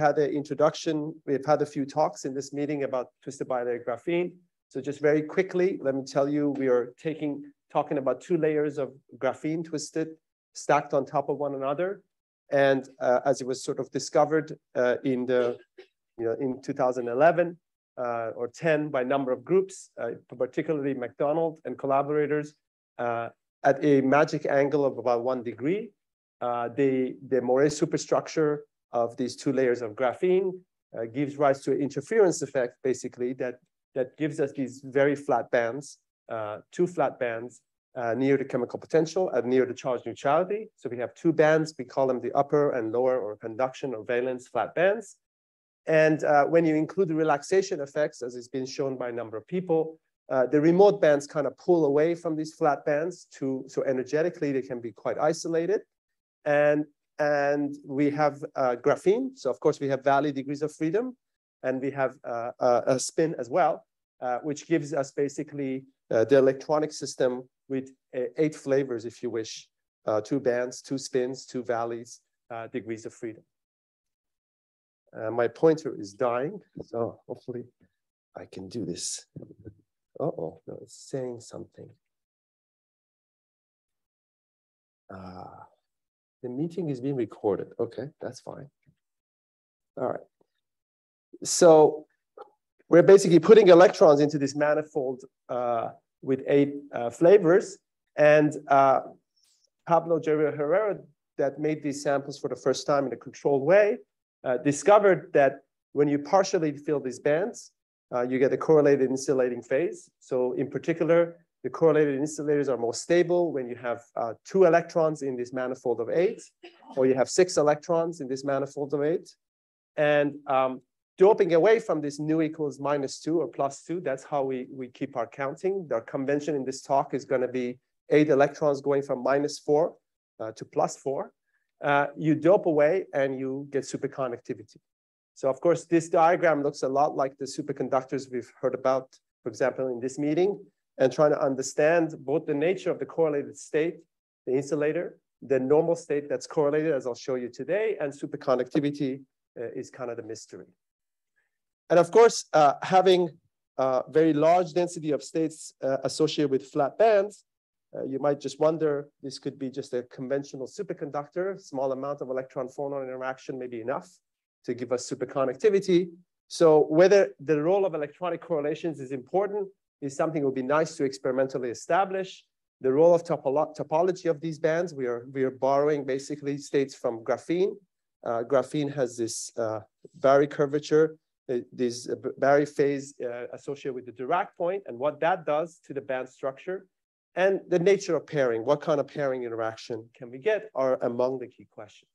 had the introduction. We've had a few talks in this meeting about twisted bilayer graphene. So just very quickly, let me tell you, we are taking talking about two layers of graphene twisted, stacked on top of one another. And uh, as it was sort of discovered uh, in the, you know, in 2011 uh, or 10 by number of groups, uh, particularly MacDonald and collaborators, uh, at a magic angle of about one degree, uh, the, the Moiré superstructure of these two layers of graphene gives rise to an interference effect, basically, that, that gives us these very flat bands, two flat bands uh, near the chemical potential and near the charge neutrality. So we have two bands, we call them the upper and lower or conduction or valence flat bands. And uh, when you include the relaxation effects, as has been shown by a number of people, uh, the remote bands kind of pull away from these flat bands to, so energetically they can be quite isolated. And, and we have uh, graphene. So of course we have Valley degrees of freedom and we have uh, a spin as well, uh, which gives us basically the electronic system with uh, eight flavors, if you wish, uh, two bands, two spins, two valleys, uh, degrees of freedom. Uh, my pointer is dying, so hopefully I can do this. Uh-oh, no, it's saying something. Uh, the meeting is being recorded. Okay, that's fine. All right. So we're basically putting electrons into this manifold uh, with eight uh, flavors. And uh, Pablo Jarillo-Herrero, that made these samples for the first time in a controlled way, uh, discovered that when you partially fill these bands, uh, you get a correlated insulating phase. So in particular, the correlated insulators are more stable when you have uh, two electrons in this manifold of eight, or you have six electrons in this manifold of eight. And um, doping away from this nu equals minus two or plus two. That's how we, we keep our counting. The convention in this talk is gonna be eight electrons going from minus four uh, to plus four. Uh, you dope away and you get superconductivity. So of course, this diagram looks a lot like the superconductors we've heard about, for example, in this meeting, and trying to understand both the nature of the correlated state, the insulator, the normal state that's correlated, as I'll show you today, and superconductivity uh, is kind of the mystery. And of course, uh, having a very large density of states uh, associated with flat bands, uh, you might just wonder, this could be just a conventional superconductor, small amount of electron-phonon interaction may be enough to give us superconductivity. So whether the role of electronic correlations is important is something would be nice to experimentally establish. The role of topolo topology of these bands, we are, we are borrowing basically states from graphene. Uh, graphene has this uh, Berry curvature this Berry phase uh, associated with the Dirac point and what that does to the band structure and the nature of pairing, what kind of pairing interaction can we get are among the key questions.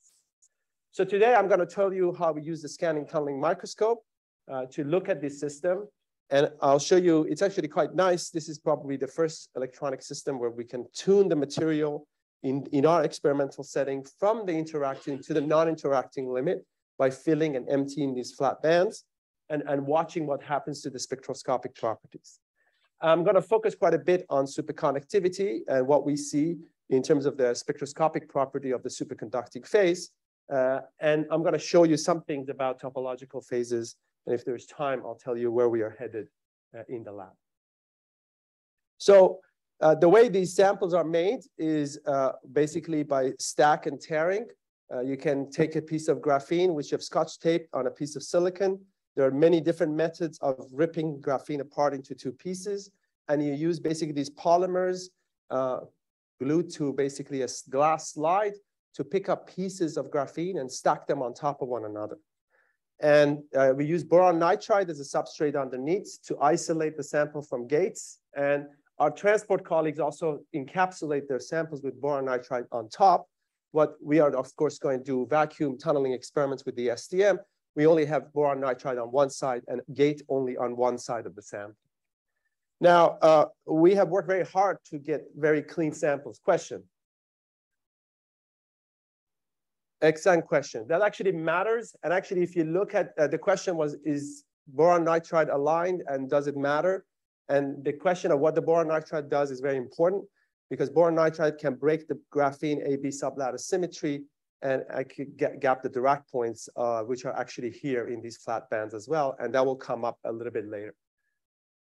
So today I'm gonna tell you how we use the scanning tunneling microscope uh, to look at this system. And I'll show you, it's actually quite nice. This is probably the first electronic system where we can tune the material in, in our experimental setting from the interacting to the non-interacting limit by filling and emptying these flat bands and, and watching what happens to the spectroscopic properties. I'm going to focus quite a bit on superconductivity and what we see in terms of the spectroscopic property of the superconducting phase. Uh, and I'm going to show you some things about topological phases. And if there's time, I'll tell you where we are headed uh, in the lab. So uh, the way these samples are made is uh, basically by stack and tearing. Uh, you can take a piece of graphene, which you have scotch taped on a piece of silicon, there are many different methods of ripping graphene apart into two pieces. And you use basically these polymers uh, glued to basically a glass slide to pick up pieces of graphene and stack them on top of one another. And uh, we use boron nitride as a substrate underneath to isolate the sample from gates. And our transport colleagues also encapsulate their samples with boron nitride on top. What we are, of course, going to do vacuum tunneling experiments with the STM we only have boron nitride on one side and gate only on one side of the sample. Now, uh, we have worked very hard to get very clean samples. Question? Excellent question. That actually matters. And actually, if you look at uh, the question was, is boron nitride aligned and does it matter? And the question of what the boron nitride does is very important because boron nitride can break the graphene AB sublattice symmetry and I could get, gap the Dirac points, uh, which are actually here in these flat bands as well, and that will come up a little bit later.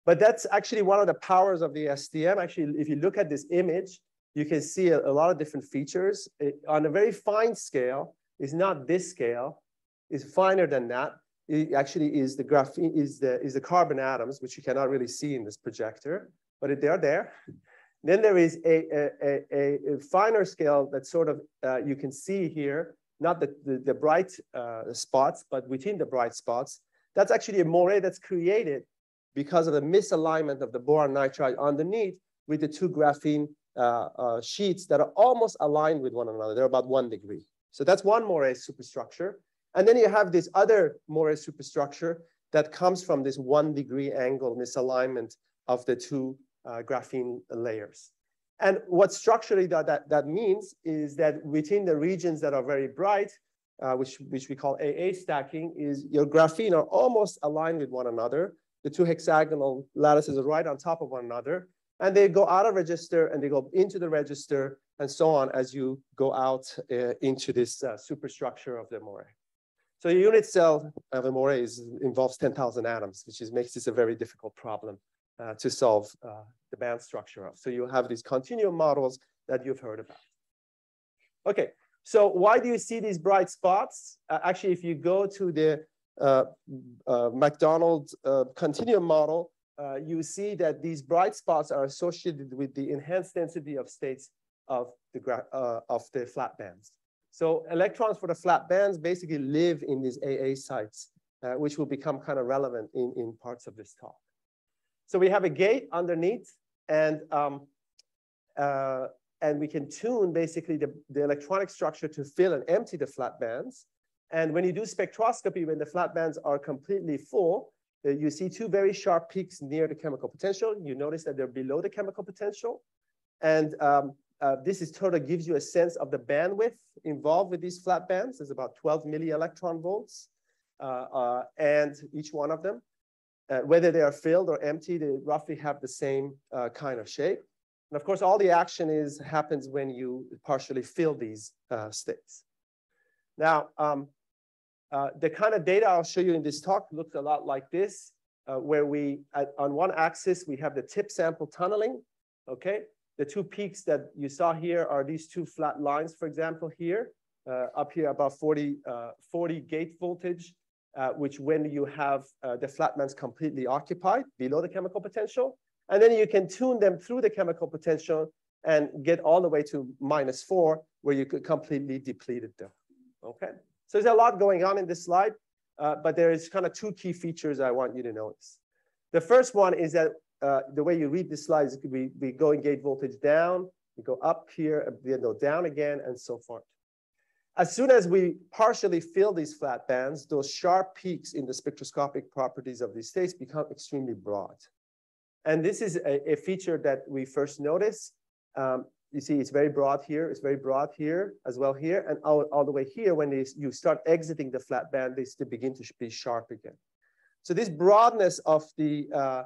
But that's actually one of the powers of the STM. Actually, if you look at this image, you can see a, a lot of different features. It, on a very fine scale, it's not this scale, it's finer than that. It actually is the graphene, is the, is the carbon atoms, which you cannot really see in this projector, but they are there. Then there is a, a, a, a finer scale that sort of uh, you can see here, not the, the, the bright uh, spots, but within the bright spots. That's actually a moire that's created because of the misalignment of the boron nitride underneath with the two graphene sheets that are almost aligned with one another. They're about one degree. So that's one moire superstructure. And then you have this other moire superstructure that comes from this one degree angle misalignment of the two uh, graphene layers. And what structurally that, that, that means is that within the regions that are very bright, uh, which, which we call AA stacking, is your graphene are almost aligned with one another. The two hexagonal lattices are right on top of one another. And they go out of register and they go into the register and so on as you go out uh, into this uh, superstructure of the moire. So a unit cell of a moire is, involves 10,000 atoms, which is, makes this a very difficult problem uh, to solve uh, the band structure of. So you have these continuum models that you've heard about. Okay, so why do you see these bright spots? Uh, actually, if you go to the uh, MacDonald continuum model, you see that these bright spots are associated with the enhanced density of states of the, of the flat bands. So electrons for the flat bands basically live in these AA sites, which will become kind of relevant in, in parts of this talk. So we have a gate underneath and, um, uh, and we can tune basically the, the electronic structure to fill and empty the flat bands. And when you do spectroscopy, when the flat bands are completely full, uh, you see two very sharp peaks near the chemical potential. You notice that they're below the chemical potential. And um, uh, this is of gives you a sense of the bandwidth involved with these flat bands. There's about 12 milli electron volts, uh, uh, and each one of them. Uh, whether they are filled or empty, they roughly have the same uh, kind of shape. And of course, all the action is happens when you partially fill these uh, states. Now, um, uh, the kind of data I'll show you in this talk looks a lot like this, uh, where we, at, on one axis, we have the tip sample tunneling, okay? The two peaks that you saw here are these two flat lines, for example, here, uh, up here about 40, 40 gate voltage, uh, which when you have uh, the flat bands completely occupied below the chemical potential, and then you can tune them through the chemical potential and get all the way to minus four, where you could completely depleted them, okay? So there's a lot going on in this slide, uh, but there is kind of two key features I want you to notice. The first one is that uh, the way you read this slide is we, we go in gate voltage down, we go up here, then go down again, and so forth. As soon as we partially fill these flat bands, those sharp peaks in the spectroscopic properties of these states become extremely broad. And this is a, a feature that we first notice. Um, you see it's very broad here, it's very broad here, as well here, and all, all the way here, when they, you start exiting the flat band, they still begin to be sharp again. So this broadness of the, uh,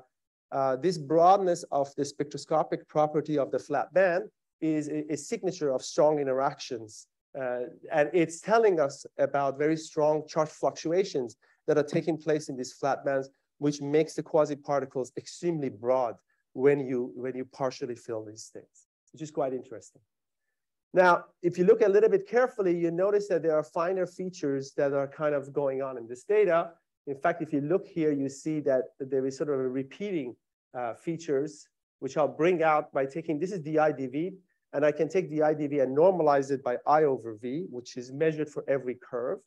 uh, this broadness of the spectroscopic property of the flat band is a, a signature of strong interactions uh, and it's telling us about very strong charge fluctuations that are taking place in these flat bands, which makes the quasi-particles extremely broad when you, when you partially fill these states, which is quite interesting. Now, if you look a little bit carefully, you notice that there are finer features that are kind of going on in this data. In fact, if you look here, you see that there is sort of a repeating uh, features, which I'll bring out by taking, this is the IDV. And I can take the IDV and normalize it by I over V, which is measured for every curve.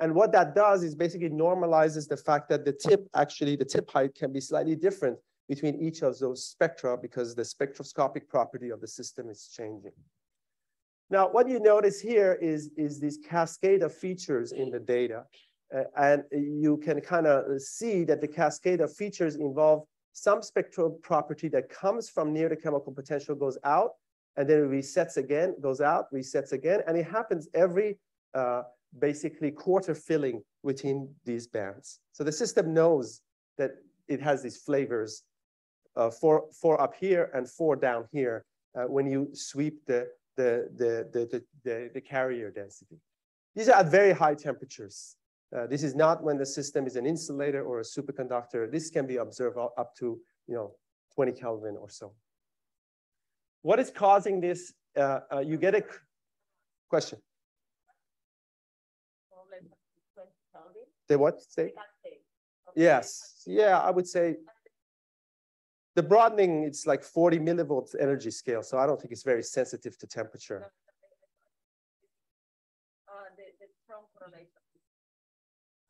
And what that does is basically normalizes the fact that the tip, actually the tip height can be slightly different between each of those spectra because the spectroscopic property of the system is changing. Now, what you notice here is, is this cascade of features in the data. Uh, and you can kind of see that the cascade of features involve some spectral property that comes from near the chemical potential goes out and then resets again, goes out, resets again, and it happens every uh, basically quarter filling within these bands. So the system knows that it has these flavors, uh, four, four up here and four down here uh, when you sweep the, the, the, the, the, the, carrier density. These are at very high temperatures. Uh, this is not when the system is an insulator or a superconductor. This can be observed up to you know 20 Kelvin or so. What is causing this? Uh, uh, you get a question. The what state? Yes. Yeah, I would say the broadening, it's like 40 millivolts energy scale. So I don't think it's very sensitive to temperature. Uh, the, the strong correlation.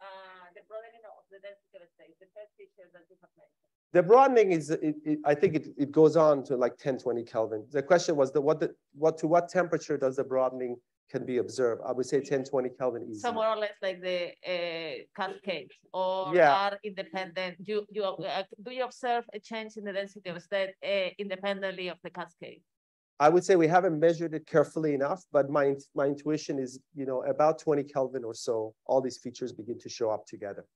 Uh, the broadening of the density of state, the first feature that you have mentioned. The broadening is, it, it, I think it, it goes on to like 10, 20 Kelvin. The question was the, what, the, what to what temperature does the broadening can be observed. I would say 10, 20 Kelvin easy. So more or less like the uh, cascade or Yeah. are independent. You, you, uh, do you observe a change in the density of state uh, independently of the cascade? I would say we haven't measured it carefully enough, but my, my intuition is, you know, about 20 Kelvin or so, all these features begin to show up together.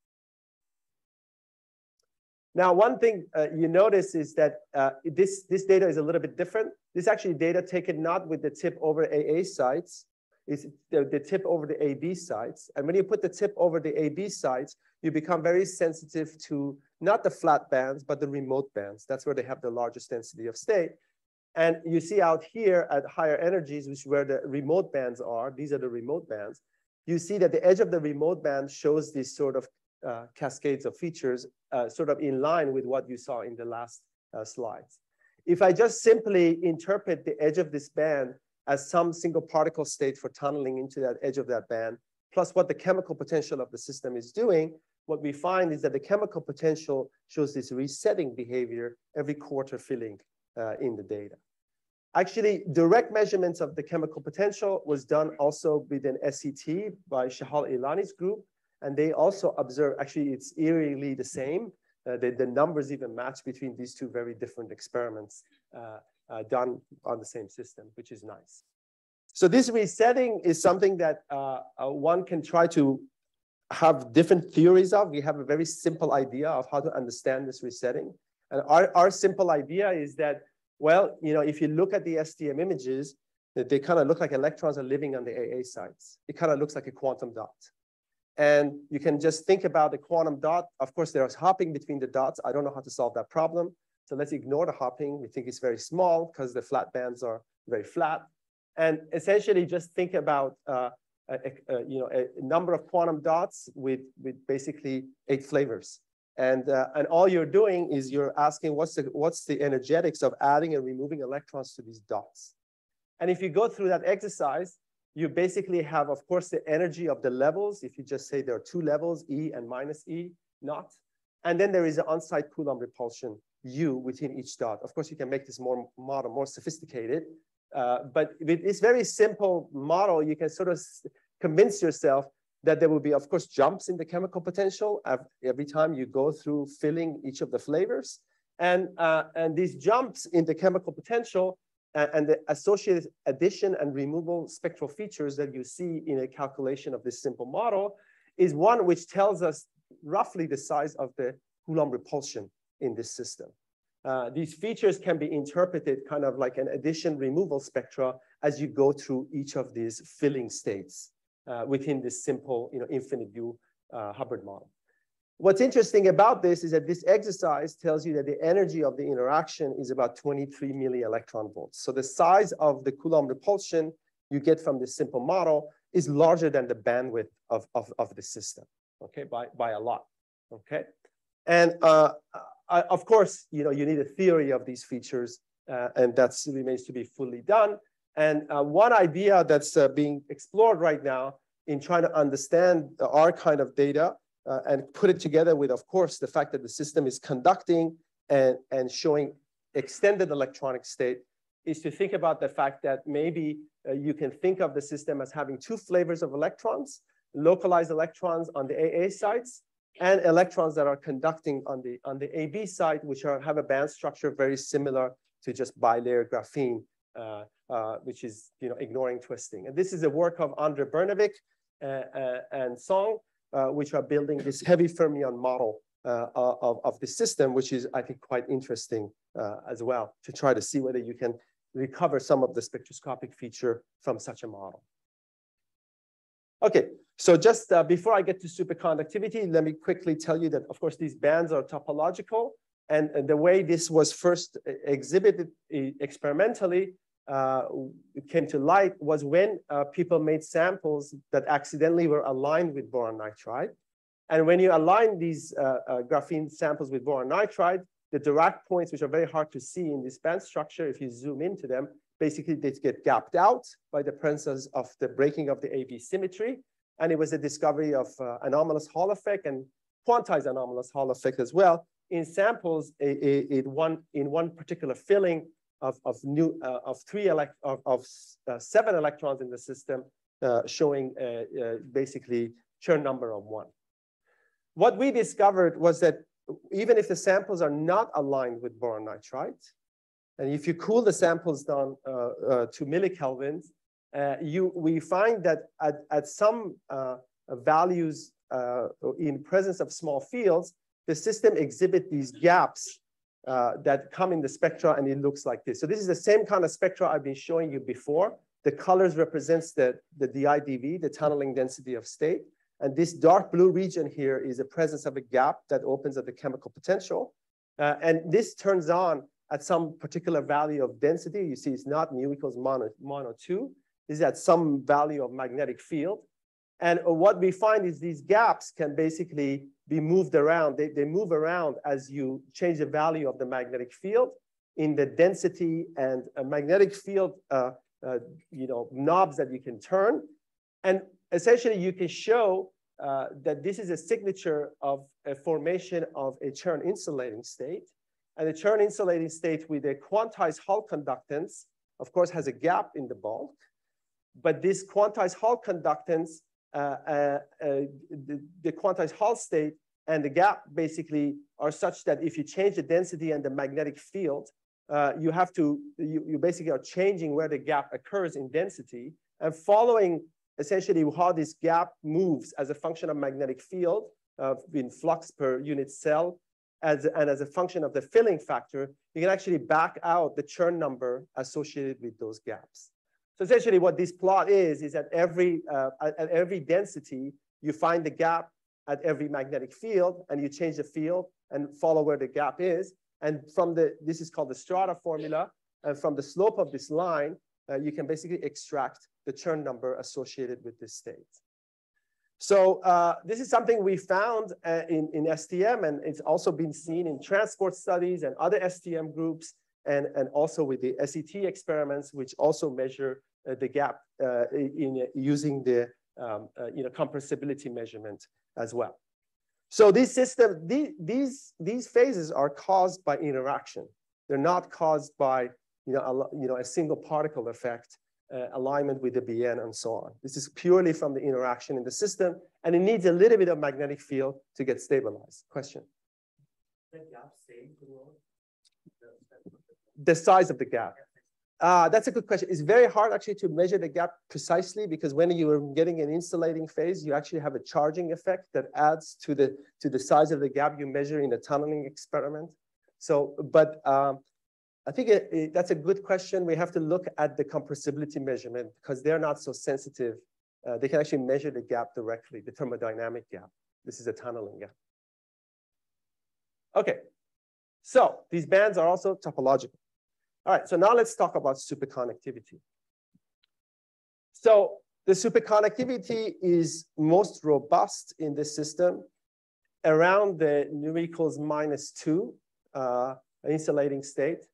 Now, one thing uh, you notice is that uh, this, this data is a little bit different. This is actually data taken not with the tip over AA sites, is the, the tip over the AB sites. And when you put the tip over the AB sites, you become very sensitive to not the flat bands, but the remote bands. That's where they have the largest density of state. And you see out here at higher energies, which is where the remote bands are, these are the remote bands, you see that the edge of the remote band shows these sort of uh, cascades of features uh, sort of in line with what you saw in the last uh, slides. If I just simply interpret the edge of this band as some single particle state for tunneling into that edge of that band, plus what the chemical potential of the system is doing, what we find is that the chemical potential shows this resetting behavior every quarter filling uh, in the data. Actually, direct measurements of the chemical potential was done also within SET by Shahal Ilani's group. And they also observe, actually, it's eerily the same. Uh, the, the, numbers even match between these two very different experiments uh, uh, done on the same system, which is nice. So this resetting is something that uh, uh, one can try to have different theories of. We have a very simple idea of how to understand this resetting. And our, our simple idea is that, well, you know, if you look at the STM images, they kind of look like electrons are living on the AA sites. It kind of looks like a quantum dot. And you can just think about the quantum dot. Of course, there's hopping between the dots. I don't know how to solve that problem. So let's ignore the hopping. We think it's very small because the flat bands are very flat. And essentially just think about uh, a, a, you know, a number of quantum dots with, with basically eight flavors. And, uh, and all you're doing is you're asking what's the, what's the energetics of adding and removing electrons to these dots. And if you go through that exercise, you basically have, of course, the energy of the levels. If you just say there are two levels, E and minus E not. And then there is an on-site Coulomb repulsion, U, within each dot. Of course, you can make this more model more sophisticated. Uh, but with this very simple model, you can sort of convince yourself that there will be, of course, jumps in the chemical potential every time you go through filling each of the flavors. And, uh, and these jumps in the chemical potential and the associated addition and removal spectral features that you see in a calculation of this simple model is one which tells us roughly the size of the Coulomb repulsion in this system. Uh, these features can be interpreted kind of like an addition removal spectra as you go through each of these filling states uh, within this simple you know, infinite U uh, Hubbard model. What's interesting about this is that this exercise tells you that the energy of the interaction is about 23 milli electron volts. So the size of the Coulomb repulsion you get from this simple model is larger than the bandwidth of, of, of the system, okay, by, by a lot, okay? And uh, I, of course, you know, you need a theory of these features, uh, and that still remains to be fully done. And uh, one idea that's uh, being explored right now in trying to understand our kind of data uh, and put it together with, of course, the fact that the system is conducting and, and showing extended electronic state is to think about the fact that maybe uh, you can think of the system as having two flavors of electrons, localized electrons on the AA sites and electrons that are conducting on the, on the AB side, which are, have a band structure very similar to just bilayer graphene, uh, uh, which is you know, ignoring twisting. And this is a work of Andrei Bernevig uh, uh, and Song, uh, which are building this heavy fermion model uh, of, of the system, which is, I think, quite interesting as well, to try to see whether you can recover some of the spectroscopic feature from such a model. Okay, so just uh, before I get to superconductivity, let me quickly tell you that, of course, these bands are topological. And, and the way this was first uh, exhibited uh, experimentally uh, came to light was when uh, people made samples that accidentally were aligned with boron nitride. And when you align these uh, graphene samples with boron nitride, the Dirac points, which are very hard to see in this band structure, if you zoom into them, basically they get gapped out by the presence of the breaking of the AB symmetry. And it was the discovery of uh, anomalous Hall effect and quantized anomalous Hall effect as well in samples in one, in one particular filling of, of, nu, uh, of three elect of, of uh, seven electrons in the system uh, showing uh, uh, basically Chern number of one. What we discovered was that even if the samples are not aligned with boron nitride, and if you cool the samples down uh, to millikelvins, you, we find that at, at some values in presence of small fields, the system exhibit these gaps uh, that come in the spectra and it looks like this. So this is the same kind of spectra I've been showing you before. The colors represents the, the DIDV, the tunneling density of state. And this dark blue region here is the presence of a gap that opens at the chemical potential. Uh, and this turns on at some particular value of density. You see it's not mu equals mono, mono 2. Is at some value of magnetic field. And what we find is these gaps can basically be moved around. They, they move around as you change the value of the magnetic field in the density and magnetic field uh, uh, you know, knobs that you can turn. And essentially you can show uh, that this is a signature of a formation of a Chern insulating state. And the Chern insulating state with a quantized Hall conductance, of course, has a gap in the bulk. But this quantized Hall conductance, uh, uh, uh, the, the quantized Hall state and the gap basically are such that if you change the density and the magnetic field, uh, you have to, you, you basically are changing where the gap occurs in density. And following essentially how this gap moves as a function of magnetic field uh, in flux per unit cell, as, and as a function of the filling factor, you can actually back out the Chern number associated with those gaps. So essentially what this plot is, is at every, uh, at, every density, you find the gap at every magnetic field and you change the field and follow where the gap is. And from the, this is called the Streda formula. And from the slope of this line, uh, you can basically extract the Chern number associated with this state. So uh, this is something we found uh, in, in STM, and it's also been seen in transport studies and other STM groups, and, and also with the SET experiments, which also measure the gap uh, in using the um, uh, you know, compressibility measurement as well. So these systems, these, these, these phases are caused by interaction. They're not caused by you know, a, you know, a single particle effect uh, alignment with the BN and so on. This is purely from the interaction in the system, and it needs a little bit of magnetic field to get stabilized. Question? The size of the gap. Uh, that's a good question. It's very hard actually to measure the gap precisely because when you are getting an insulating phase, you actually have a charging effect that adds to the to the size of the gap you measure in the tunneling experiment. So, but um, I think it, it, that's a good question. We have to look at the compressibility measurement because they're not so sensitive. Uh, they can actually measure the gap directly, the thermodynamic gap. This is a tunneling gap. Okay, so these bands are also topological. All right, so now let's talk about superconductivity. So the superconductivity is most robust in this system around the nu equals minus two uh, insulating state.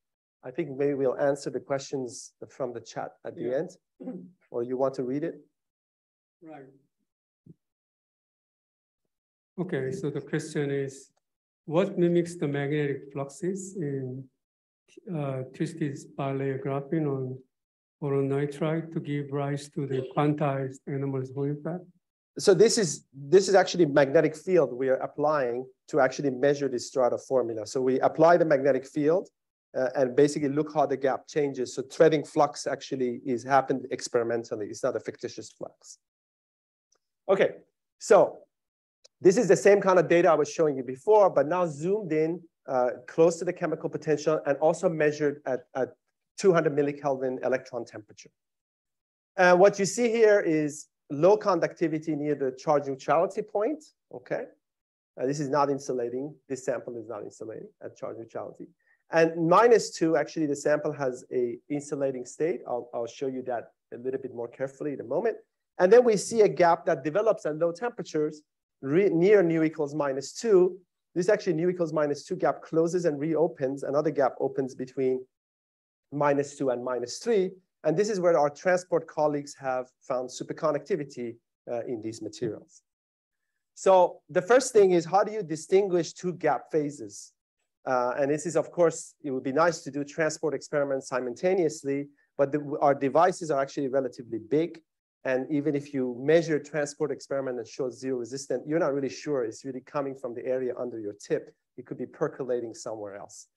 I think maybe we'll answer the questions from the chat at the yeah. end, or you want to read it? Right. Okay, so the question is, what mimics the magnetic fluxes in uh, twisted bilayer on boron nitride to give rise to the quantized anomalous Hall effect? So this is this is actually magnetic field we are applying to actually measure the Streda formula. So we apply the magnetic field uh, and basically look how the gap changes. So threading flux actually is happened experimentally. It's not a fictitious flux. Okay, so this is the same kind of data I was showing you before, but now zoomed in uh, close to the chemical potential and also measured at, at 200 millikelvin electron temperature. And what you see here is low conductivity near the charge neutrality point, okay? Uh, this is not insulating. This sample is not insulating at charge neutrality. And minus two, actually the sample has a insulating state. I'll, I'll show you that a little bit more carefully in a moment. And then we see a gap that develops at low temperatures near nu equals minus two. This actually nu equals minus two gap closes and reopens. Another gap opens between minus two and minus three. And this is where our transport colleagues have found superconductivity uh, in these materials. So the first thing is how do you distinguish two gap phases? Uh, and this is, of course, it would be nice to do transport experiments simultaneously, but the, our devices are actually relatively big. And even if you measure transport experiment and show zero resistance, you're not really sure it's really coming from the area under your tip. It could be percolating somewhere else.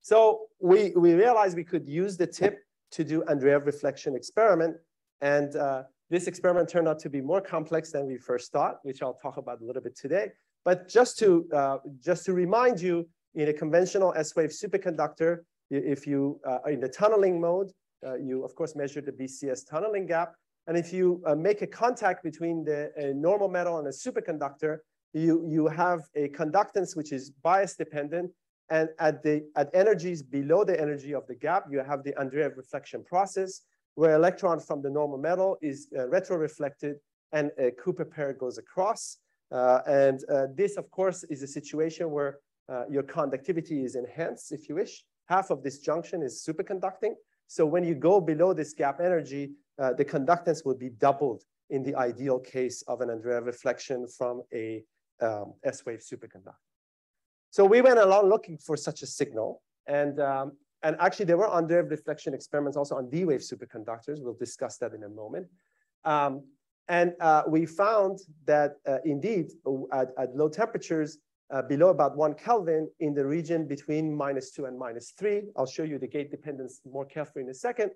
So we, we realized we could use the tip to do Andreev reflection experiment. And uh, this experiment turned out to be more complex than we first thought, which I'll talk about a little bit today. But just to, uh, just to remind you, in a conventional S-wave superconductor, if you uh, in the tunneling mode, uh, you of course measure the BCS tunneling gap. And if you uh, make a contact between the normal metal and a superconductor, you, you have a conductance which is bias dependent. And at, the, at energies below the energy of the gap, you have the Andreev reflection process where electron from the normal metal is uh, retroreflected and a Cooper pair goes across. Uh, and uh, this, of course, is a situation where uh, your conductivity is enhanced, if you wish. Half of this junction is superconducting. So when you go below this gap energy, uh, the conductance will be doubled in the ideal case of an Andreev reflection from a um, S-wave superconductor. So we went along looking for such a signal. And, um, and actually there were Andreev reflection experiments also on D-wave superconductors. We'll discuss that in a moment. Um, and uh, we found that uh, indeed at, at, low temperatures, uh, below about one Kelvin in the region between minus two and minus three. I'll show you the gate dependence more carefully in a second.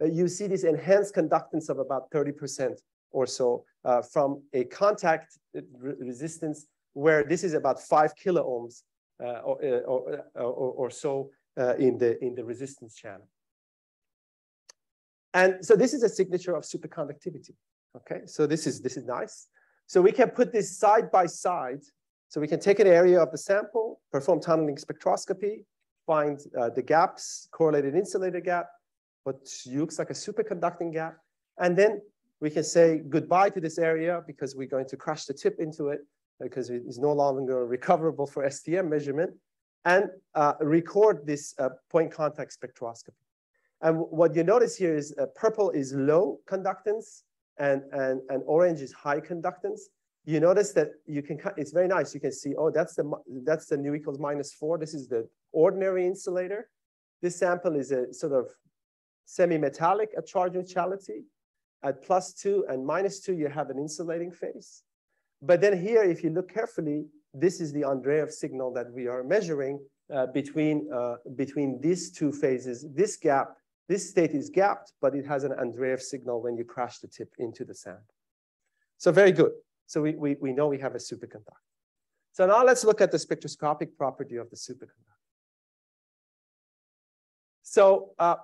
You see this enhanced conductance of about 30% or so uh, from a contact re resistance where this is about five kilo ohms uh, or, uh, or, or, or, so in, the, in the resistance channel. And so this is a signature of superconductivity. Okay, so this is, this is nice. So we can put this side by side so we can take an area of the sample, perform tunneling spectroscopy, find uh, the gaps, correlated insulator gap, what looks like a superconducting gap. And then we can say goodbye to this area because we're going to crash the tip into it because it is no longer recoverable for STM measurement and uh, record this uh, point contact spectroscopy. And what you notice here is uh, purple is low conductance and, and, and orange is high conductance you notice that you can, it's very nice. You can see, oh, that's the, that's the nu equals minus four. This is the ordinary insulator. This sample is a sort of semi-metallic at charge neutrality. At plus two and minus two, you have an insulating phase. But then here, if you look carefully, this is the Andreev signal that we are measuring uh, between, uh, between these two phases. This gap, this state is gapped, but it has an Andreev signal when you crash the tip into the sand. So very good. So we, we, we know we have a superconductor. So now let's look at the spectroscopic property of the superconductor. So uh,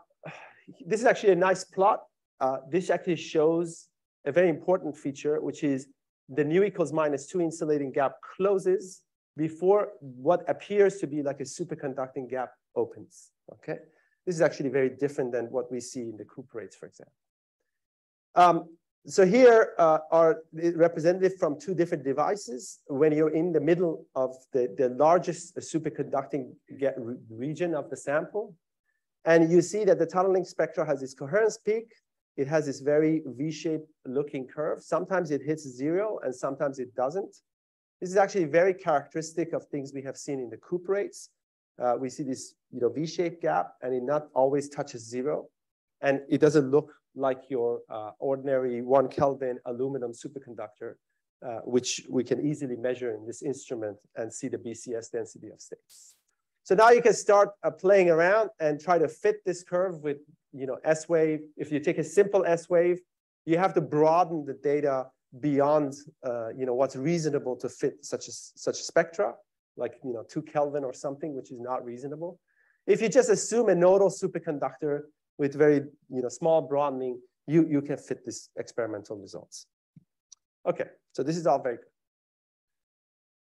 this is actually a nice plot. Uh, this actually shows a very important feature, which is the nu equals minus two insulating gap closes before what appears to be like a superconducting gap opens, okay? This is actually very different than what we see in the cuprates, for example. Um, so here uh, are representative from two different devices. When you're in the middle of the, the largest superconducting region of the sample, and you see that the tunneling spectra has this coherence peak. It has this very V-shaped looking curve. Sometimes it hits zero and sometimes it doesn't. This is actually very characteristic of things we have seen in the cuprates. Uh, we see this you know, V-shaped gap and it not always touches zero. And it doesn't look like your uh, ordinary one Kelvin aluminum superconductor, uh, which we can easily measure in this instrument and see the BCS density of states. So now you can start uh, playing around and try to fit this curve with you know, S wave. If you take a simple S wave, you have to broaden the data beyond uh, you know, what's reasonable to fit such a, such spectra, like you know, two Kelvin or something, which is not reasonable. If you just assume a nodal superconductor with very you know, small broadening, you, you can fit these experimental results. Okay, so this is all very good.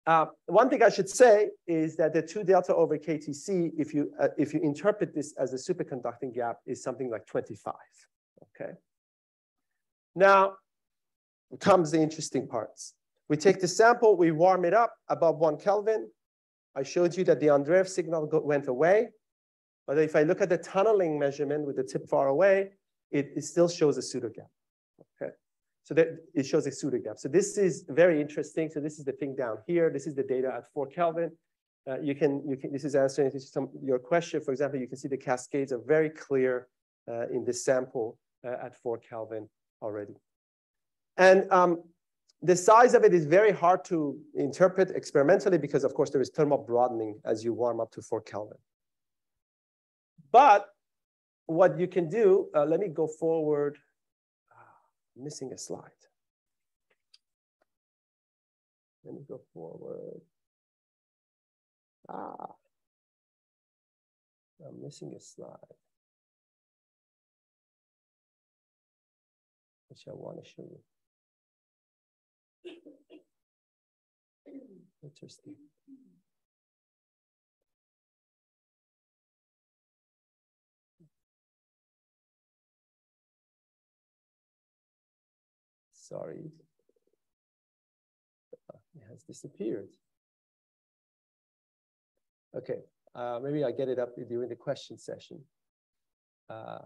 Uh, one thing I should say is that the two delta over KTC, if you, uh, if you interpret this as a superconducting gap, is something like 25, okay? Now, comes the interesting parts. We take the sample, we warm it up above one Kelvin. I showed you that the Andreev signal went away. But if I look at the tunneling measurement with the tip far away, it, it still shows a pseudo gap. Okay. So that it shows a pseudo gap. So this is very interesting. So this is the thing down here. This is the data at four Kelvin. Uh, you can, you can, this is answering some your question. For example, you can see the cascades are very clear uh, in this sample uh, at four Kelvin already. And um, the size of it is very hard to interpret experimentally because of course there is thermal broadening as you warm up to four Kelvin. But what you can do, uh, let me go forward, missing a slide. Let me go forward. Ah, I'm missing a slide. Which I want to show you. Interesting. Sorry. It has disappeared. Okay, uh, maybe I get it up during the question session. Uh,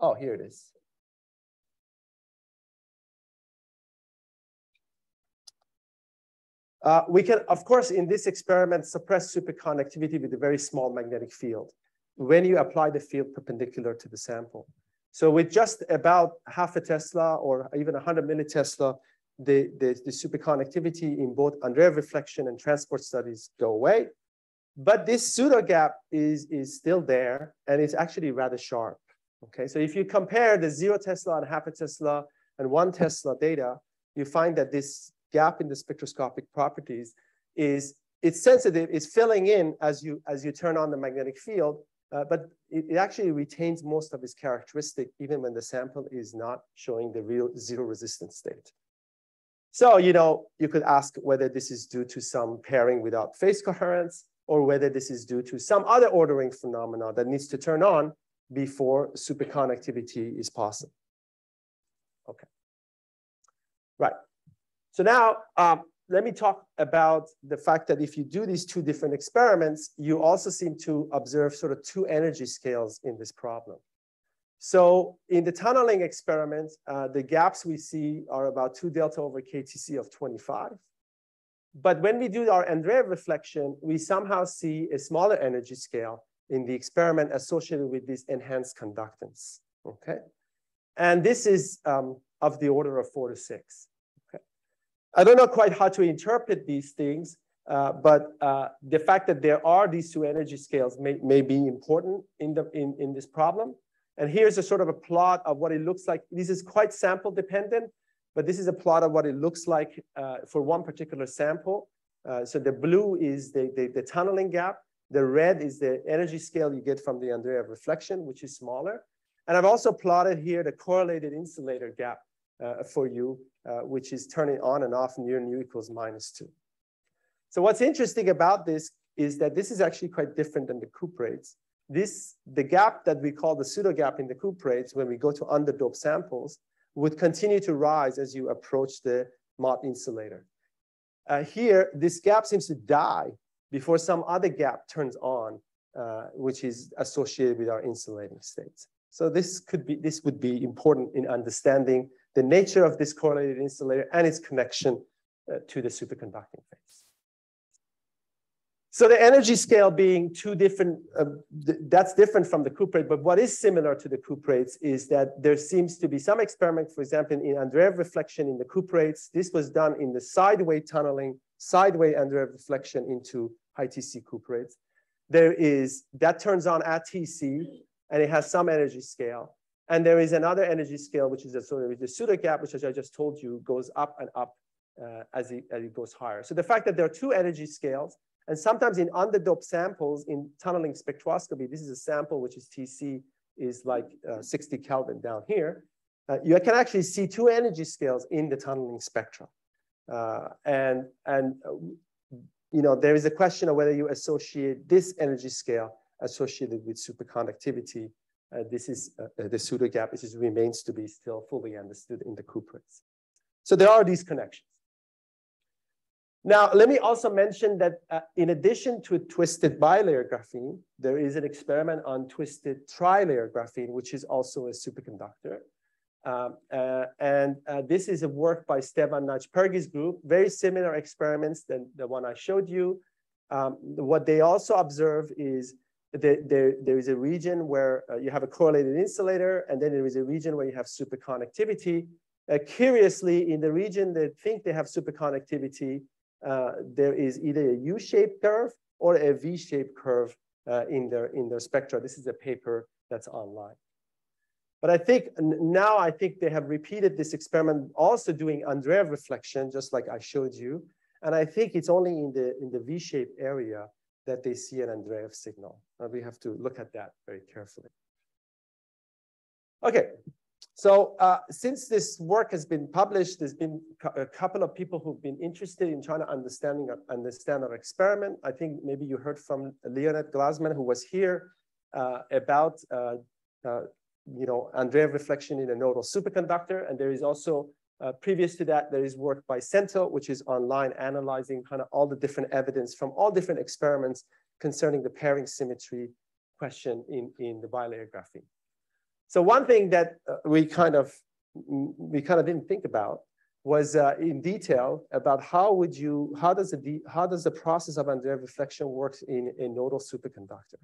oh, here it is. Uh, we can, of course, in this experiment, suppress superconductivity with a very small magnetic field when you apply the field perpendicular to the sample. So with just about half a Tesla or even 100 millitesla, the, the, the superconductivity in both Andreev reflection and transport studies go away. But this pseudo gap is, is still there and it's actually rather sharp. Okay, so if you compare the zero Tesla and half a Tesla and one Tesla data, you find that this gap in the spectroscopic properties is it's sensitive, it's filling in as you, as you turn on the magnetic field, uh, but it, it, actually retains most of its characteristic even when the sample is not showing the real zero resistance state. So, you know, you could ask whether this is due to some pairing without phase coherence or whether this is due to some other ordering phenomena that needs to turn on before superconductivity is possible. Okay. Right. So now um, let me talk about the fact that if you do these two different experiments, you also seem to observe sort of two energy scales in this problem. So in the tunneling experiment, uh, the gaps we see are about two delta over KTC of 25. But when we do our Andreev reflection, we somehow see a smaller energy scale in the experiment associated with this enhanced conductance, okay? And this is um, of the order of four to six. I don't know quite how to interpret these things, uh, but uh, the fact that there are these two energy scales may, may be important in, the, in, in this problem. And here's a sort of a plot of what it looks like. This is quite sample dependent, but this is a plot of what it looks like uh, for one particular sample. Uh, so the blue is the, the, the, tunneling gap. The red is the energy scale you get from the Andreev reflection, which is smaller. And I've also plotted here the correlated insulator gap uh, for you, uh, which is turning on and off near nu equals minus two. So what's interesting about this is that this is actually quite different than the cuprates. This, the gap that we call the pseudo gap in the cuprates when we go to underdoped samples would continue to rise as you approach the Mott insulator. Uh, here, this gap seems to die before some other gap turns on, uh, which is associated with our insulating states. So this could be, this would be important in understanding the nature of this correlated insulator and its connection uh, to the superconducting phase. So the energy scale being two different, uh, th that's different from the cuprate, but what is similar to the cuprates is that there seems to be some experiment, for example, in Andreev reflection in the cuprates. This was done in the sideway tunneling, sideway Andreev reflection into high TC cuprates. There is, that turns on at TC, and it has some energy scale. And there is another energy scale, which is the pseudo gap, which as I just told you, goes up and up uh, as, it, as it goes higher. So the fact that there are two energy scales, and sometimes in underdoped samples in tunneling spectroscopy, this is a sample which is TC is like uh, 60 Kelvin down here. uh, you can actually see two energy scales in the tunneling spectra. Uh, and and uh, you know, there is a question of whether you associate this energy scale associated with superconductivity. Uh, this is uh, the pseudo gap, which is, remains to be still fully understood in the cuprates. So there are these connections. Now, let me also mention that uh, in addition to twisted bilayer graphene, there is an experiment on twisted trilayer graphene, which is also a superconductor. Um, uh, and uh, this is a work by Stevan Nadj-Perge's group, very similar experiments than the one I showed you. Um, what they also observe is there, there is a region where uh, you have a correlated insulator, and then there is a region where you have superconductivity. Uh, curiously, in the region that think they have superconductivity, uh, there is either a U-shaped curve or a V-shaped curve uh, in, their, in their spectra. This is a paper that's online. But I think now I think they have repeated this experiment also doing Andreev reflection, just like I showed you. And I think it's only in the, in the V-shaped area that they see an Andreev signal. And we have to look at that very carefully. Okay, so uh, since this work has been published, there's been a couple of people who've been interested in trying to understanding understand our experiment. I think maybe you heard from Leonid Glazman, who was here, uh, about uh, uh you know Andreev reflection in a nodal superconductor. And there is also uh, previous to that, there is work by Senthil, which is online analyzing kind of all the different evidence from all different experiments concerning the pairing symmetry question in, in the bilayer graphene. So one thing that uh, we kind of we kind of didn't think about was uh, in detail about how would you how does the how does the process of Andreev reflection works in a nodal superconductor.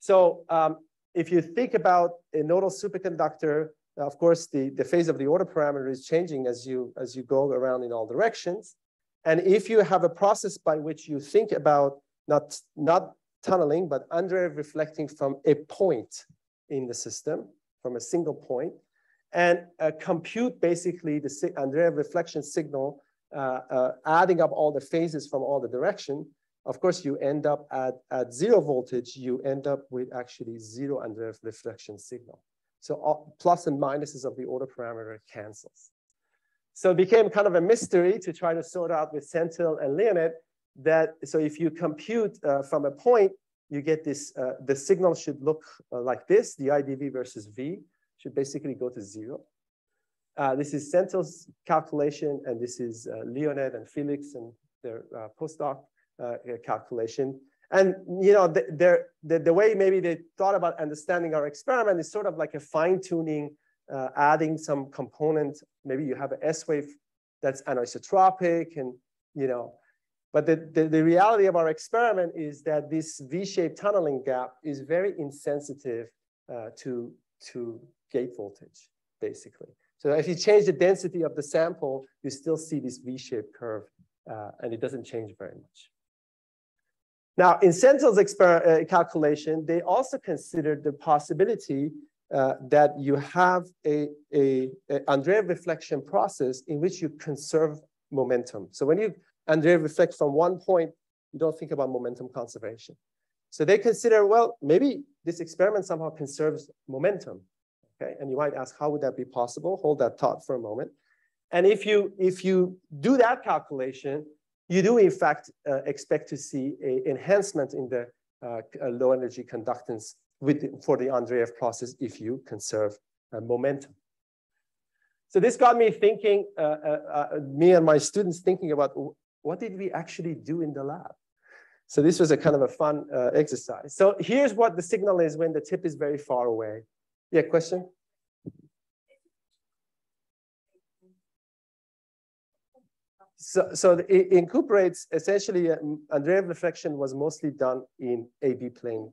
So um, if you think about a nodal superconductor, of course the the phase of the order parameter is changing as you as you go around in all directions. And if you have a process by which you think about not not tunneling but Andreev reflecting from a point in the system from a single point and uh, compute basically the Andreev reflection signal, uh, uh, adding up all the phases from all the direction. Of course, you end up at, at zero voltage, you end up with actually zero Andreev reflection signal. So plus and minuses of the order parameter cancels. So it became kind of a mystery to try to sort out with Senthil and Leonid that, so if you compute uh, from a point, you get this, uh, the signal should look uh, like this, the IDV versus V should basically go to zero. Uh, this is Senthil's calculation, and this is uh, Leonid and Felix and their uh, postdoc calculation. And you know, the, the, the, way maybe they thought about understanding our experiment is sort of like a fine tuning, adding some component. Maybe you have an S wave that's anisotropic and, you know, but the, the, the, reality of our experiment is that this V-shaped tunneling gap is very insensitive uh, to, to gate voltage, basically. So if you change the density of the sample, you still see this V-shaped curve, uh, and it doesn't change very much. Now, in Senthil's uh, calculation, they also considered the possibility uh, that you have a, a, a Andreev reflection process in which you conserve momentum. So when you and they reflect from one point, you don't think about momentum conservation. So they consider, well, maybe this experiment somehow conserves momentum. Okay, and you might ask, how would that be possible? Hold that thought for a moment. And if you if you do that calculation, you do in fact uh, expect to see a enhancement in the uh, uh low energy conductance with for the Andreev process if you conserve uh, momentum. So this got me thinking, uh, uh, me and my students thinking about what did we actually do in the lab? So this was a kind of a fun exercise. So here's what the signal is when the tip is very far away. Yeah, question? So, so the, in cuprates, essentially, um, Andreev reflection was mostly done in AB plane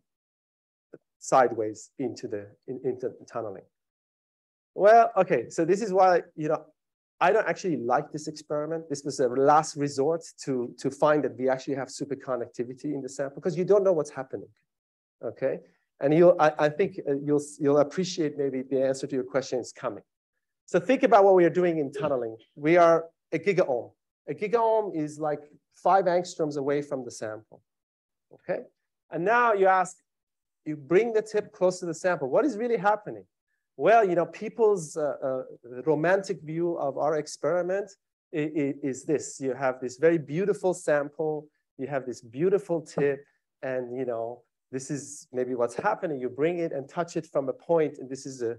sideways into the in, into tunneling. Well, okay, so this is why you know I don't actually like this experiment. This was a last resort to, to find that we actually have superconductivity in the sample because you don't know what's happening, okay? And you'll, I, I think uh, you'll, you'll appreciate maybe the answer to your question is coming. So think about what we are doing in tunneling. We are a gigaohm. A gigaohm is like five angstroms away from the sample, okay? And now you ask, you bring the tip close to the sample. What is really happening? Well, you know, people's uh, uh, romantic view of our experiment is, is this. You have this very beautiful sample, you have this beautiful tip, and you know, this is maybe what's happening. You bring it and touch it from a point, and this is a,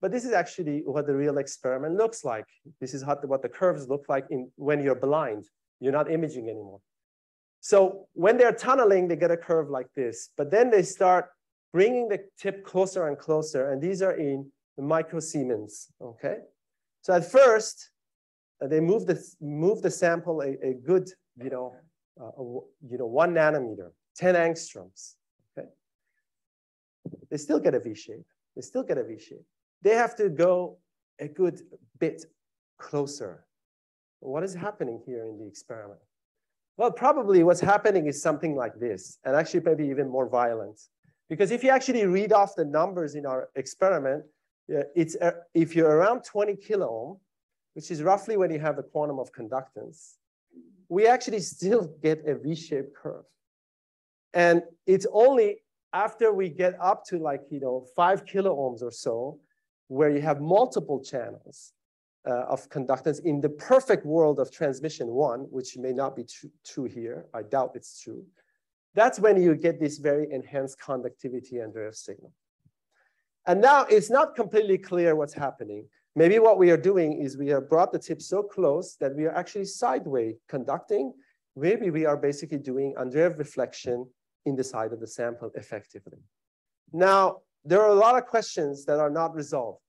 but this is actually what the real experiment looks like. This is how, what the curves look like in, when you're blind. You're not imaging anymore. So when they're tunneling, they get a curve like this, but then they start bringing the tip closer and closer, and these are in the microsiemens, okay? So at first, uh, they move the, move the sample a, a good, you know, uh, a, you know, one nanometer, 10 angstroms, okay? They still get a V shape. They still get a V shape. They have to go a good bit closer. What is happening here in the experiment? Well, probably what's happening is something like this, and actually maybe even more violent. Because if you actually read off the numbers in our experiment, it's uh, if you're around 20 kilo ohm, which is roughly when you have the quantum of conductance, we actually still get a V-shaped curve. And it's only after we get up to like, you know, five kilo ohms or so, where you have multiple channels, uh, of conductance in the perfect world of transmission one, which may not be tr true here. I doubt it's true. That's when you get this very enhanced conductivity Andreev signal. And now it's not completely clear what's happening. Maybe what we are doing is we have brought the tip so close that we are actually sideways conducting. Maybe we are basically doing Andreev reflection in the side of the sample effectively. Now, there are a lot of questions that are not resolved.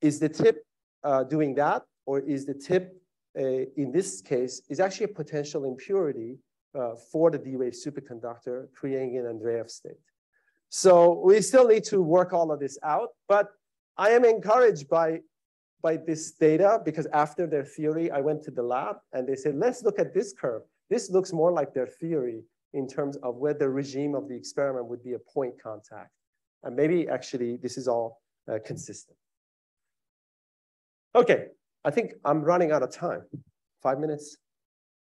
Is the tip uh, doing that, or is the tip, uh, in this case, is actually a potential impurity uh, for the D-wave superconductor, creating an Andreev state. So we still need to work all of this out, but I am encouraged by, by this data because after their theory, I went to the lab and they said, let's look at this curve. This looks more like their theory in terms of where the regime of the experiment would be a point contact. And maybe actually this is all uh, consistent. Okay, I think I'm running out of time. Five minutes?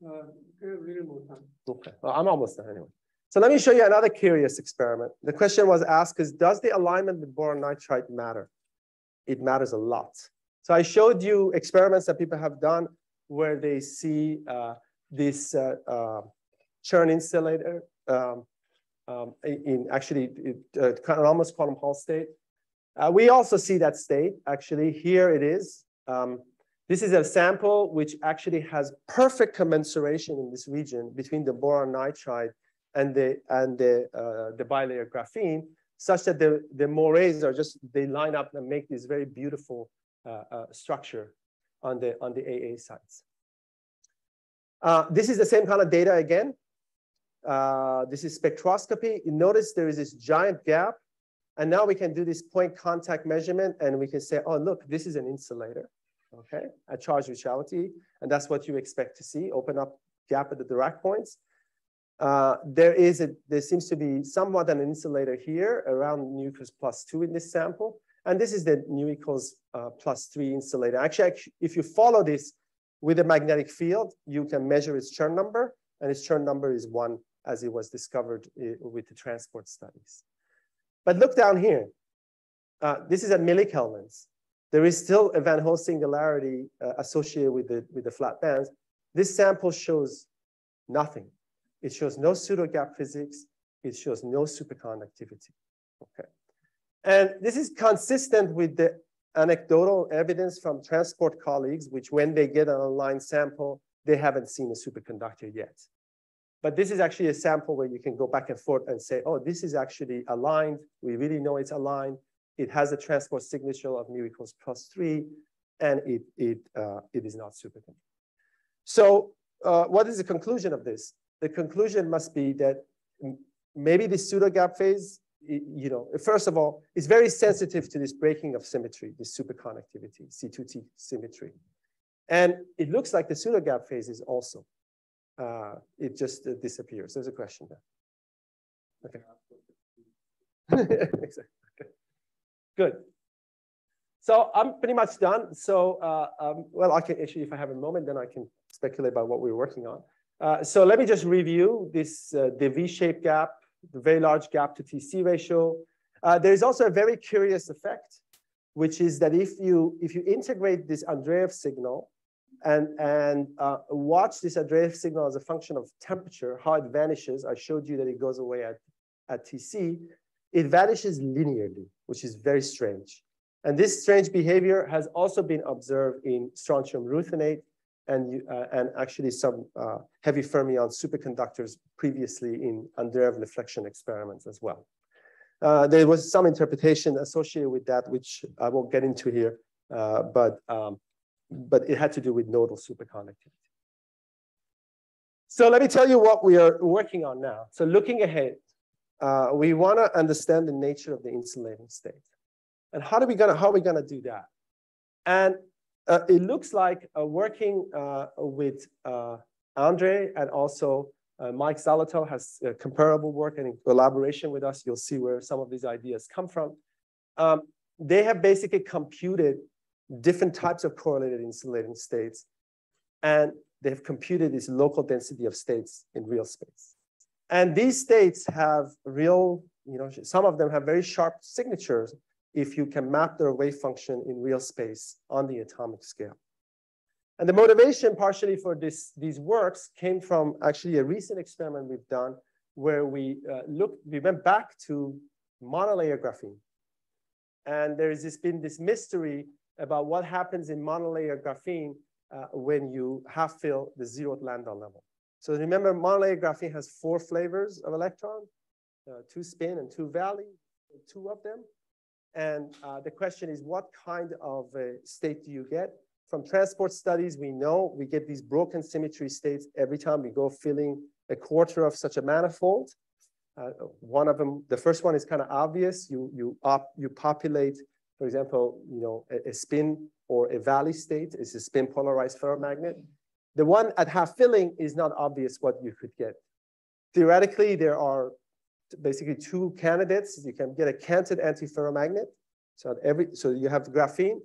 Uh, a little more time. Okay, well, I'm almost done anyway. So let me show you another curious experiment. The question was asked is, does the alignment with boron nitride matter? It matters a lot. So I showed you experiments that people have done where they see uh, this uh, uh, Chern insulator um, um, in actually uh, kind of almost quantum Hall state. Uh, we also see that state, actually. Here it is. Um, this is a sample which actually has perfect commensuration in this region between the boron nitride and the, and the, uh, the bilayer graphene, such that the, the moires are just, they line up and make this very beautiful uh, uh, structure on the, on the AA sites. Uh, this is the same kind of data again. Uh, this is spectroscopy. You notice there is this giant gap. And now we can do this point contact measurement and we can say, oh, look, this is an insulator okay, at charge neutrality. And that's what you expect to see, open up gap at the Dirac points. Uh, there is a, there seems to be somewhat an insulator here around nu equals plus two in this sample. And this is the nu equals uh, plus three insulator. Actually, if you follow this with a magnetic field, you can measure its Chern number and its Chern number is one as it was discovered uh, with the transport studies. But look down here. Uh, this is at millikelvins there is still a Van Hove singularity uh, associated with the, with the flat bands. This sample shows nothing. It shows no pseudo gap physics. It shows no superconductivity. Okay. And this is consistent with the anecdotal evidence from transport colleagues, which when they get an aligned sample, they haven't seen a superconductor yet. But this is actually a sample where you can go back and forth and say, oh, this is actually aligned. We really know it's aligned. It has a transport signature of nu equals plus three, and it, it, uh, it is not superconducting. So uh, what is the conclusion of this? The conclusion must be that maybe the pseudo gap phase, you know, first of all, is very sensitive to this breaking of symmetry, this superconductivity, C2T symmetry. And it looks like the pseudo gap phase is also. Uh, it just uh, disappears. There's a question there. Okay. exactly. Good. So I'm pretty much done. So, uh, um, well, I can actually, if I have a moment, then I can speculate about what we're working on. Uh, so let me just review this, uh, the V-shaped gap, the very large gap to TC ratio. Uh, there is also a very curious effect which is that if you if you integrate this Andreev signal and and uh, watch this Andreev signal as a function of temperature, how it vanishes. I showed you that it goes away at at TC. It vanishes linearly, which is very strange. And this strange behavior has also been observed in strontium ruthenate and, uh, and actually some uh, heavy fermion superconductors previously in Andreev reflection experiments as well. Uh, there was some interpretation associated with that, which I won't get into here, uh, but, um, but it had to do with nodal superconductivity. So let me tell you what we are working on now. So looking ahead, uh, we want to understand the nature of the insulating state. And how are we gonna how are we gonna do that? And uh, it looks like uh, working uh, with uh, Andrei and also uh, Mike Zaletel has comparable work and in collaboration with us, you'll see where some of these ideas come from. Um, they have basically computed different types of correlated insulating states and they've computed this local density of states in real space. And these states have real, you know, some of them have very sharp signatures if you can map their wave function in real space on the atomic scale. And the motivation partially for this, these works came from actually a recent experiment we've done where we uh, looked, we went back to monolayer graphene. And there has been this mystery about what happens in monolayer graphene uh, when you half fill the zeroth Landau level. So remember, monolayer graphene has four flavors of electron, uh, two spin and two valley, two of them. And uh, the question is, what kind of state do you get? From transport studies, we know we get these broken symmetry states every time we go filling a quarter of such a manifold. Uh, one of them, the first one is kind of obvious. You, you, op, you populate, for example, you know, a, a spin or a valley state is a spin polarized ferromagnet. The one at half filling is not obvious what you could get. Theoretically, there are basically two candidates. You can get a canted antiferromagnet. So every so you have graphene,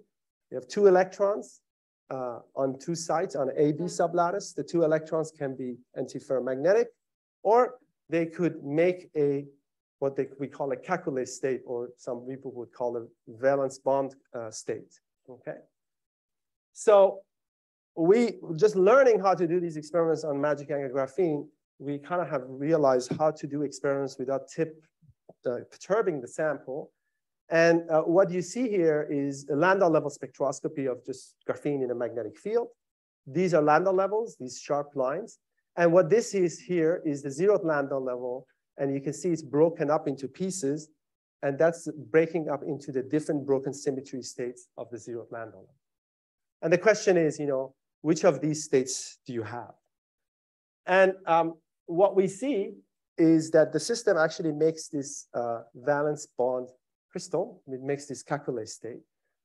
you have two electrons uh, on two sides on AB sublattice. The two electrons can be antiferromagnetic, or they could make a what they, we call a Kekulé state, or some people would call a valence bond uh, state. Okay. So we just learning how to do these experiments on magic angle graphene we kind of have realized how to do experiments without tip uh, perturbing the sample. And uh, what you see here is a Landau level spectroscopy of just graphene in a magnetic field. These are Landau levels, these sharp lines. And what this is here is the zeroth Landau level. And you can see it's broken up into pieces. And that's breaking up into the different broken symmetry states of the zeroth Landau. And the question is, you know, which of these states do you have? And um, what we see is that the system actually makes this uh, valence bond crystal. It makes this Kekulé state.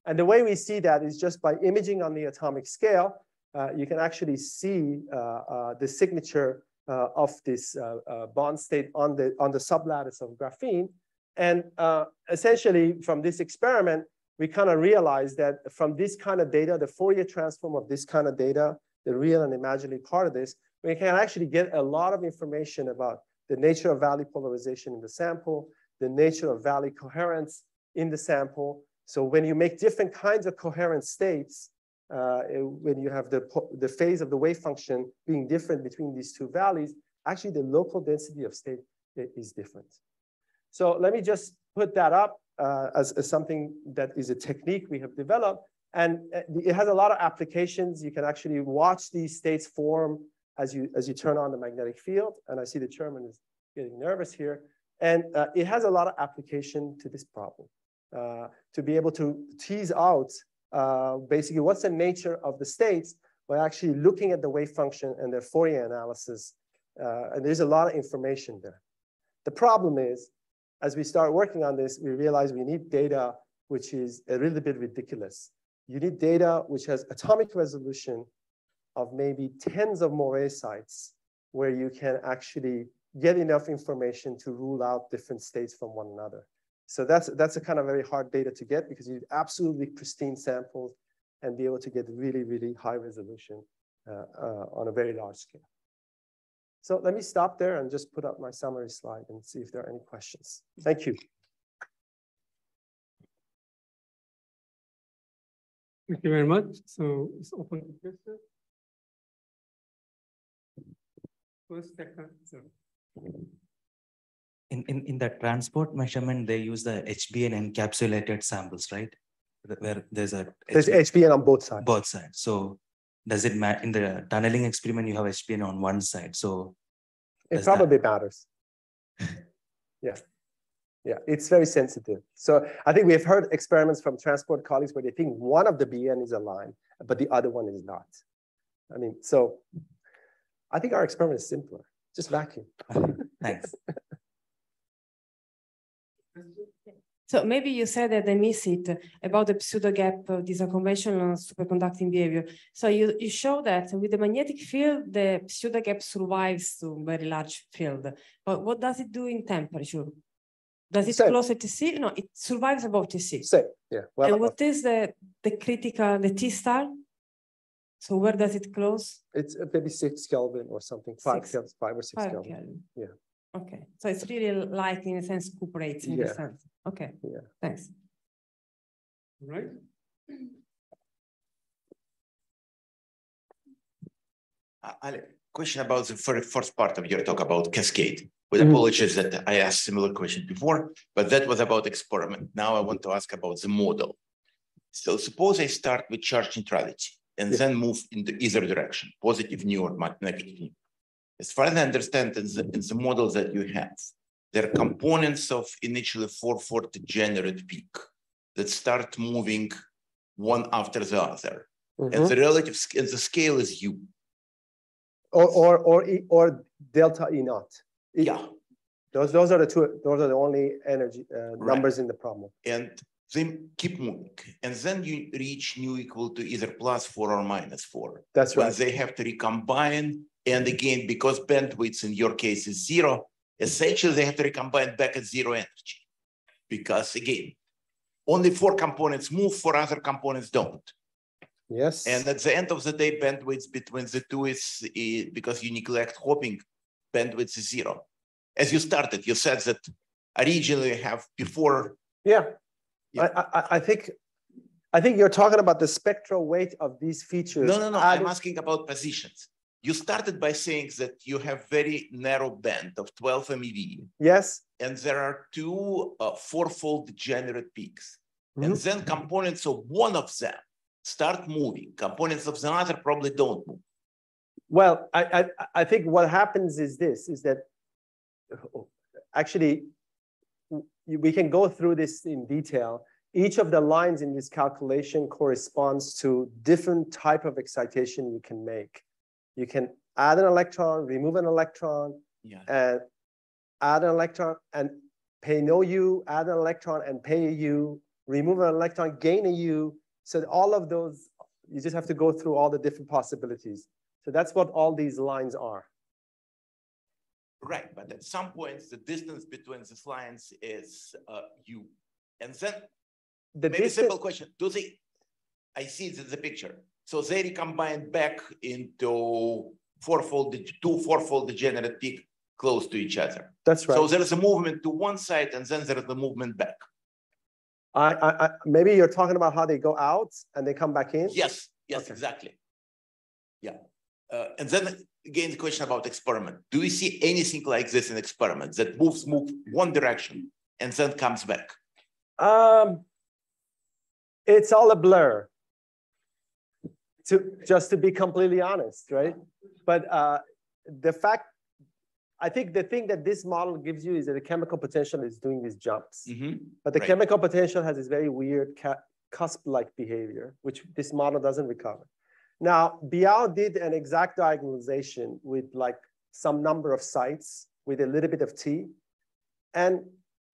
And the way we see that is just by imaging on the atomic scale, uh, you can actually see uh, uh the signature uh, of this uh, bond state on the, on the sublattice of graphene. And essentially from this experiment, we kind of realized that from this kind of data, the Fourier transform of this kind of data, the real and imaginary part of this, we can actually get a lot of information about the nature of valley polarization in the sample, the nature of valley coherence in the sample. So when you make different kinds of coherent states, uh, when you have the, the phase of the wave function being different between these two valleys, actually the local density of state is different. So let me just put that up uh, as, as something that is a technique we have developed. And uh, it has a lot of applications. You can actually watch these states form as you, as you turn on the magnetic field. And I see the chairman is getting nervous here. And uh, it has a lot of application to this problem. Uh, to be able to tease out uh, basically what's the nature of the states by actually looking at the wave function and their Fourier analysis. Uh, and there's a lot of information there. The problem is, as we start working on this, we realize we need data which is a little bit ridiculous. You need data which has atomic resolution of maybe tens of Moiré sites where you can actually get enough information to rule out different states from one another. So that's, that's a kind of very hard data to get because you need absolutely pristine samples and be able to get really, really high resolution uh, uh, on a very large scale. So let me stop there and just put up my summary slide and see if there are any questions. Thank you. Thank you very much. So it's open to questions. First, second, third. In, in, in the transport measurement, they use the HBN encapsulated samples, right? Where there's a There's HBN HBN on both sides. both sides. So does it matter in the tunneling experiment, you have HBN on one side. So It does that- probably matters. Yeah. Yeah, it's very sensitive. So I think we've heard experiments from transport colleagues where they think one of the BN is aligned, but the other one is not. I mean, so I think our experiment is simpler, just vacuum. thanks. So maybe you said that I miss it about the pseudo gap of this unconventional superconducting behavior. So you, you show that with the magnetic field, the pseudo gap survives to very large field. But what does it do in temperature? Does it Same. close at Tc? No, it survives above Tc. Same, yeah. Well, And what is the, the critical, the T star? So where does it close? it's uh, maybe six Kelvin or something, five Six. Kelvin, five or six Five Kelvin. Kelvin. Yeah. Okay, so it's really like in a sense cuprates in Yeah. the sense. Okay. Yeah. Thanks. All right. Uh, Ali, question about the fir- first part of your talk about cascade. With Mhm. apologies that I asked similar question before, but that was about experiment. Now I want to ask about the model. So suppose I start with charge neutrality and Yeah. then move in the either direction, positive nu or negative nu. As far as I understand in the, in the model that you have, there are components of initially four four degenerate peak that start moving one after the other. And Mhm. the relative, and the scale is U. Or, or, or, or delta E naught. Yeah. Those, those are the two, those are the only energy, uh, Right. numbers in the problem. and they keep moving. And then you reach nu equal to either plus four or minus four. That's When they have to recombine, and again, because bandwidth in your case is zero, essentially they have to recombine back at zero energy. Because again, only four components move, four other components don't. Yes. And at the end of the day, bandwidth between the two is, is because you neglect hopping, bandwidth is zero. As you started, you said that originally you have before Yeah, Yeah. I, I, I think, I think you're talking about the spectral weight of these features. No, no, no, I'm asking about positions. You started by saying that you have very narrow band of twelve MeV, Yes, and there are two uh, fourfold degenerate peaks. And Mhm. then components of one of them start moving, components of the other probably don't move. well, I, I, I think what happens is this, is that actually, we can go through this in detail. Each of the lines in this calculation corresponds to different type of excitation you can make. You can add an electron, remove an electron, Yeah. and add an electron and pay no U, add an electron and pay a U, remove an electron, gain a U. So all of those, you just have to go through all the different possibilities. So that's what all these lines are. Right, but at some points, the distance between these lines is uh, U. And then The maybe distance, simple question, do they, I see the, the picture. So they recombine back into fourfold, two fourfold degenerate peak close to each other. that's right. So there is a movement to one side and then there is the movement back. I, I, I, maybe you're talking about how they go out and they come back in? Yes, yes, Okay. exactly. Yeah. Uh, and then again, the question about experiment. Do we see anything like this in experiments that moves, move one direction and then comes back? Um, it's all a blur. To just to be completely honest, right? But uh, the fact, I think the thing that this model gives you is that the chemical potential is doing these jumps. Mhm. But the right. chemical potential has this very weird ca- cusp-like behavior, which this model doesn't recover. Now, Biao did an exact diagonalization with like some number of sites with a little bit of T. And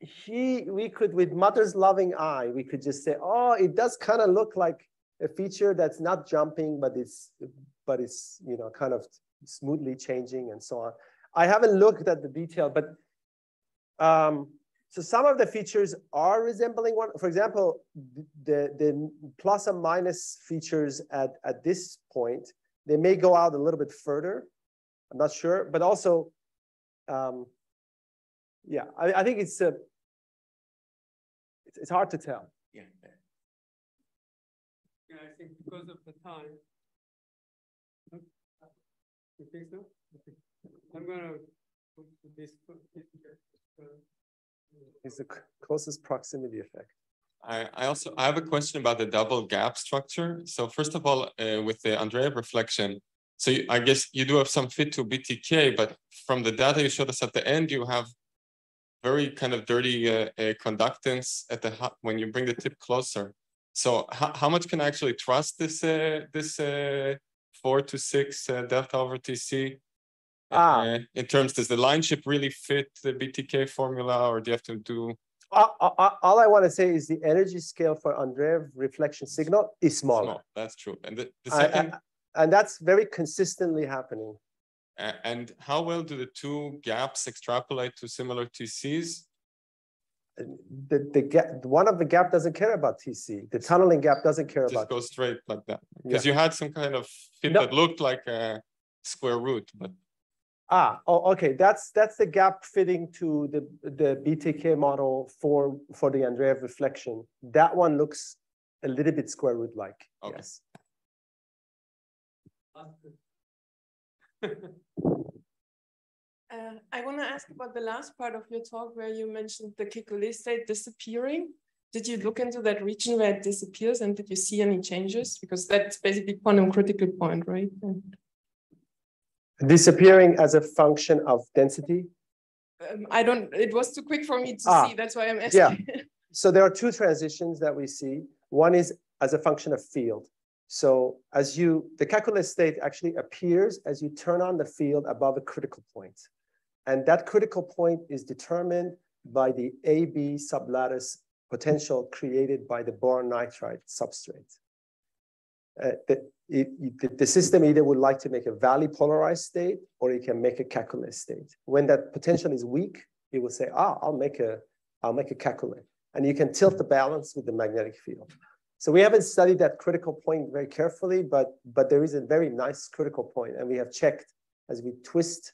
he, we could, with mother's loving eye, we could just say, oh, it does kind of look like a feature that's not jumping, but it's, but it's, you know, kind of smoothly changing and so on. I haven't looked at the detail, but um, so some of the features are resembling one. For example, the, the plus and minus features at, at this point, they may go out a little bit further. I'm not sure, but also, um, yeah, I, I think it's a, it's, it's hard to tell. Yeah. Okay, I think because of the time. You think so? Okay. I'm gonna. put this- uh, Is the closest proximity effect. I, I also, I have a question about the double gap structure. So first of all, uh, with the Andreev reflection, so you- I guess you do have some fit to BTK, but from the data you showed us at the end, you have very kind of dirty uh, uh, conductance at the, hu- when you bring the tip closer. So how, how much can I actually trust this, uh, this uh, four to six uh, delta over TC? Ah. Uh, In terms, does the line ship really fit the BTK formula or do you have to do? All, all- all I want to say is the energy scale for Andreev reflection signal is smaller. small? That's true. And the, the I- I- second. And that's very consistently happening. And how well do the two gaps extrapolate to similar TCs? The, the gap, one of the gap doesn't care about TC. The tunneling gap doesn't care Just about. go straight like that? Yeah. Because you had some kind of fit No. that looked like a square root, but Ah, oh, okay, that's, that's the gap fitting to the, the BTK model for, for the Andreev reflection. That one looks a little bit square root like, Okay. yes. Uh, I want to ask about the last part of your talk where you mentioned the Kekulé state disappearing. Did you look into that region where it disappears and did you see any changes? Because that's basically quantum critical point, right? Disappearing as a function of density. Um, I don't, it was too quick for me to Ah, see. That's why I'm asking. yeah. So there are two transitions that we see. One is as a function of field. So as you, the Kekulé state actually appears as you turn on the field above a critical point. And that critical point is determined by the AB sublattice potential created by the boron nitride substrate. Uh, the, it- the- system either would like to make a valley polarized state or it can make a Kekulé state. When that potential is weak, it will say, ah, I'll make a, I'll make a Kekulé and you can tilt the balance with the magnetic field. So we haven't studied that critical point very carefully, but, but there is a very nice critical point, and we have checked as we twist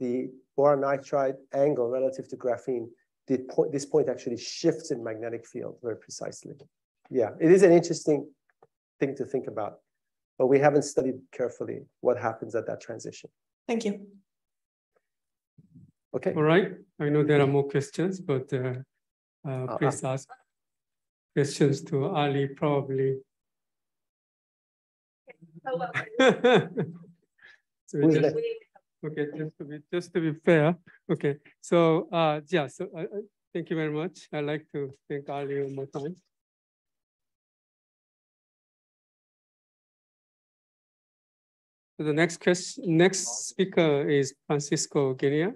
the boron nitride angle relative to graphene, the point, this point actually shifts in magnetic field very precisely. Yeah, it is an interesting thing to think about, but we haven't studied carefully what happens at that transition. Thank you. Okay, All right, I know there are more questions, but uh, uh, Uh, please ask questions to Ali probably. Hello. So Who's just- next? Okay, just to be, just to be fair, okay, so, uh, yeah, so, uh, uh, thank you very much. I'd like to thank Ali one more time. The next question, next speaker is Francisco Guinea.